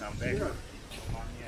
Come back on you.